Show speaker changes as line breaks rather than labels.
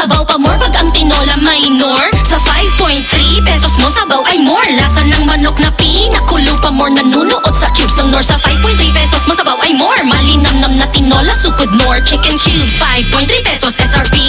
Sabaw pa more pag ang tinola minor. Sa 5.3 pesos mo sabaw ay more. Lasa ng manok na pinakulo pa more. Nanunuot sa cubes ng nor Sa 5.3 pesos mo sabaw ay more. Malinamnam na tinola soup with Chicken cubes 5.3 pesos. SRP